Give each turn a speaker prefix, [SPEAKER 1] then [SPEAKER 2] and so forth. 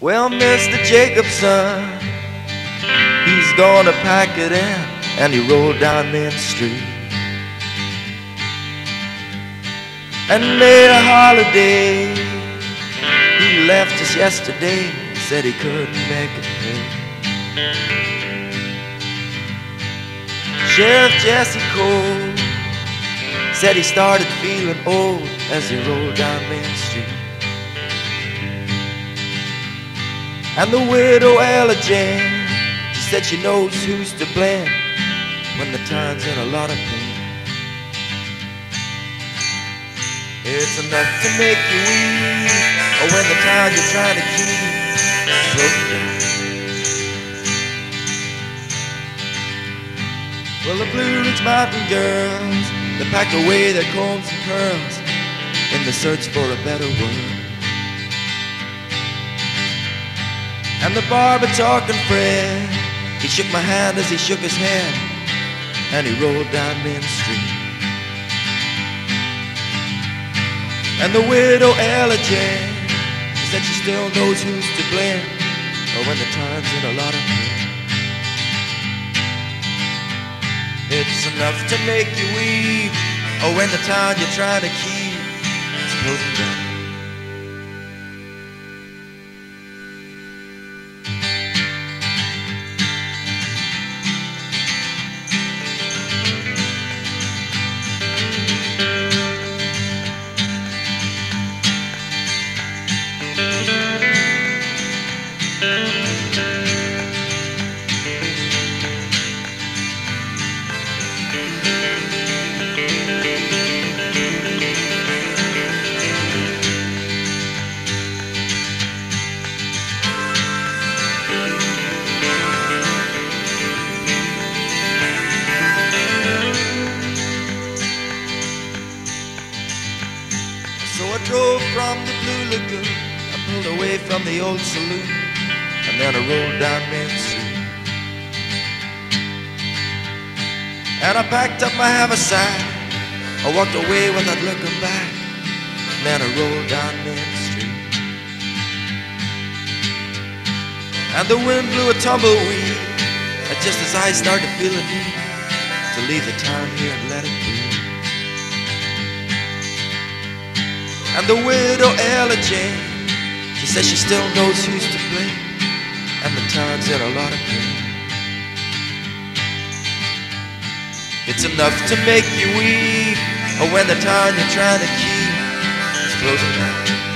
[SPEAKER 1] Well, Mr. Jacobson, he's gonna pack it in, and he rolled down Main Street. And made a holiday. He left us yesterday, said he couldn't make it pay. Sheriff Jesse Cole said he started feeling old as he rolled down Main Street. And the widow Ella Jane, she said she knows who's to blame when the town's in a lot of pain. It's enough to make you weep, or when the town you're trying to keep is broken down. Well, the Blue Ridge Mountain girls, they packed away their combs and curls in the search for a better world. And the barber talking Fred, he shook my hand as he shook his head, and he rolled down Main Street. And the widow Ella Jane, she said she still knows who's to blame, or when the time's in a lot of pain. It's enough to make you weep, or when the town you're trying to keep is closing down. From the Blue Lagoon. I pulled away from the old saloon. And then I rolled down Main Street. And I packed up my haversack. I walked away without looking back. And then I rolled down Main Street. And the wind blew a tumbleweed. And just as I started feeling need to leave the town here and let it be. And the widow Ella Jane, she says she still knows who's to blame, and the town's in a lot of pain. It's enough to make you weep, or when the town you're trying to keep is closing down.